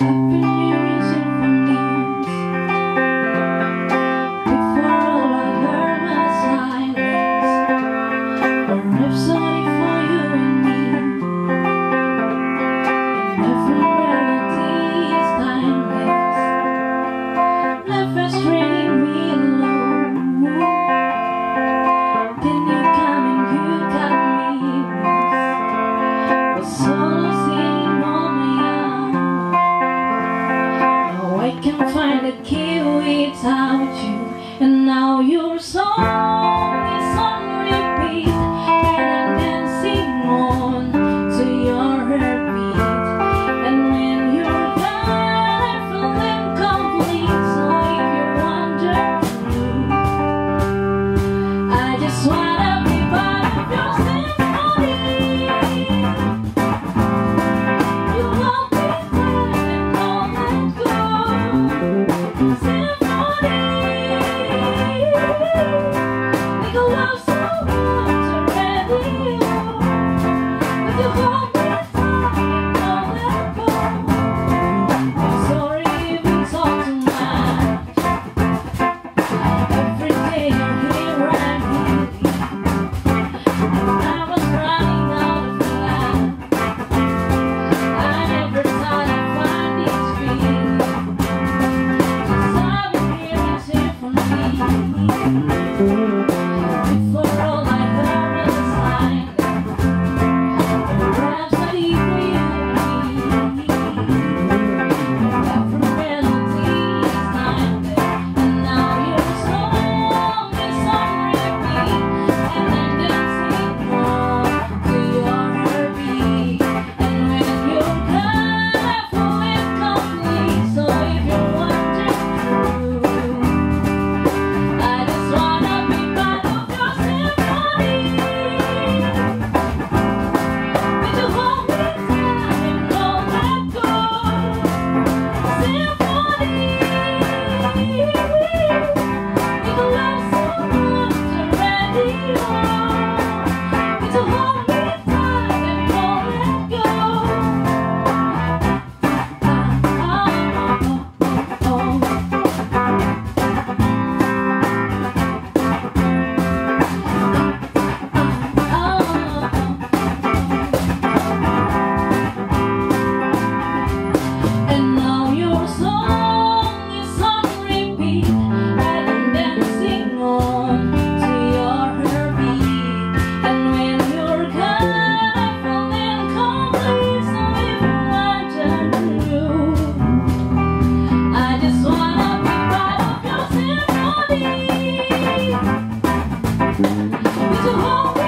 every year. I can find a key without you. And now you're so Symphony. To hold.